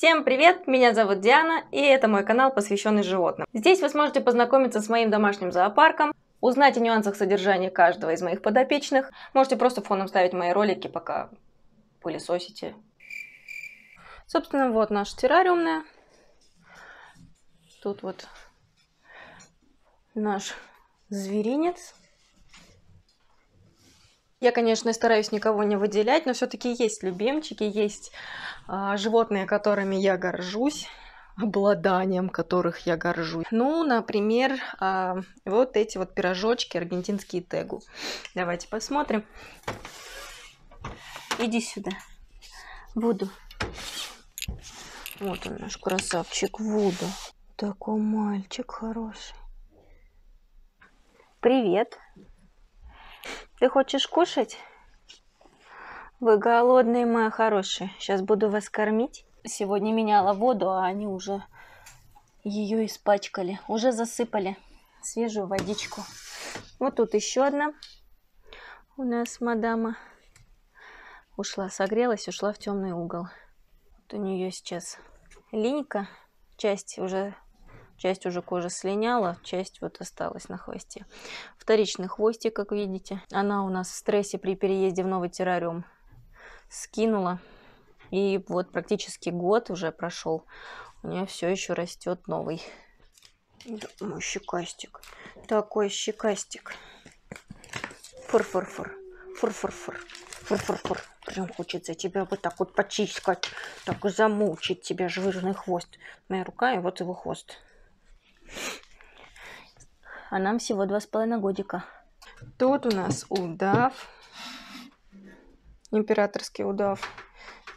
Всем привет! Меня зовут Диана, и это мой канал, посвященный животным. Здесь вы сможете познакомиться с моим домашним зоопарком, узнать о нюансах содержания каждого из моих подопечных. Можете просто фоном ставить мои ролики, пока пылесосите. Собственно, вот наша террариумная. Тут вот наш зверинец. Я, конечно, стараюсь никого не выделять, но все-таки есть любимчики, есть а, животные, которыми я горжусь, обладанием которых я горжусь. Ну, например, а, вот эти вот пирожочки аргентинские тегу. Давайте посмотрим. Иди сюда. Вуду. Вот он наш красавчик Вуду. Такой мальчик хороший. Привет. Ты хочешь кушать? Вы голодные, мои хорошие. Сейчас буду вас кормить. Сегодня меняла воду, а они уже ее испачкали. Уже засыпали свежую водичку. Вот тут еще одна у нас мадама. Ушла, согрелась, ушла в темный угол. Вот у нее сейчас линька. Часть уже Часть уже кожа слиняла, часть вот осталась на хвосте. Вторичный хвостик, как видите. Она у нас в стрессе при переезде в новый террариум скинула. И вот практически год уже прошел. У нее все еще растет новый. Да, мой щекастик. Такой щекастик. Фур-фур-фур. Фур-фур-фур. Фур-фур-фур. Прям хочется тебя вот так вот почискать. Так замучить тебя жирный хвост. Моя рука и вот его хвост а нам всего два с половиной годика. Тут у нас удав, императорский удав.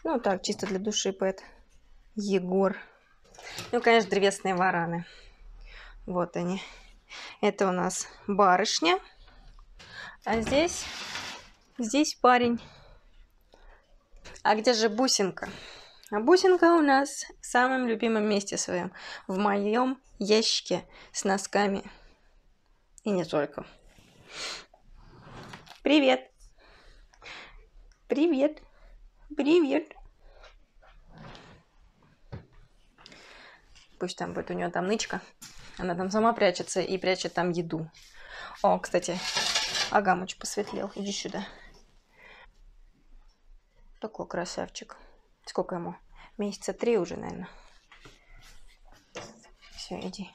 Ну так, чисто для души поэт. Егор. Ну, конечно, древесные вараны. Вот они. Это у нас барышня. А здесь, здесь парень. А где же бусинка? А бусинка у нас в самом любимом месте своем. В моем ящике с носками. И не только. Привет. Привет. Привет. Пусть там будет у нее там нычка. Она там сама прячется и прячет там еду. О, кстати, Агамыч посветлел. Иди сюда. Такой красавчик. Сколько ему? Месяца три уже, наверное. Все, иди.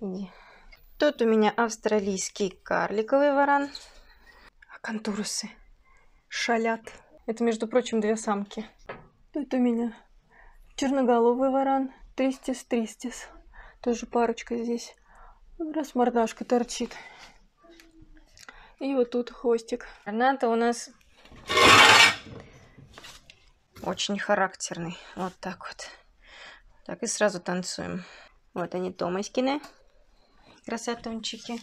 Иди. Тут у меня австралийский карликовый варан. А контурусы шалят. Это, между прочим, две самки. Тут у меня черноголовый варан. Тристис, тристис. Тоже парочка здесь. Раз мордашка торчит. И вот тут хвостик. Орната у нас очень характерный. Вот так вот. Так, и сразу танцуем. Вот они, Томаськины красотунчики.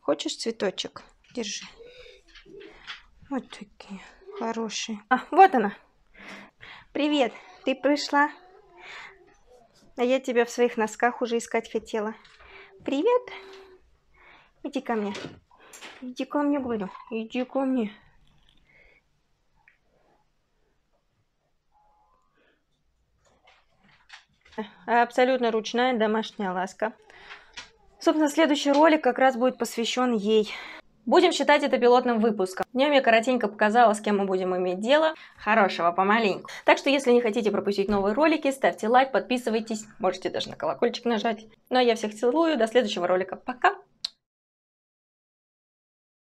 Хочешь цветочек? Держи. Вот такие хорошие. А, вот она. Привет, ты пришла? А я тебя в своих носках уже искать хотела. Привет. Иди ко мне. Иди ко мне, говорю. Иди ко мне. Абсолютно ручная домашняя ласка. Собственно, следующий ролик как раз будет посвящен ей. Будем считать это пилотным выпуском. В нем я коротенько показала, с кем мы будем иметь дело. Хорошего помаленьку. Так что, если не хотите пропустить новые ролики, ставьте лайк, подписывайтесь. Можете даже на колокольчик нажать. Ну а я всех целую. До следующего ролика. Пока!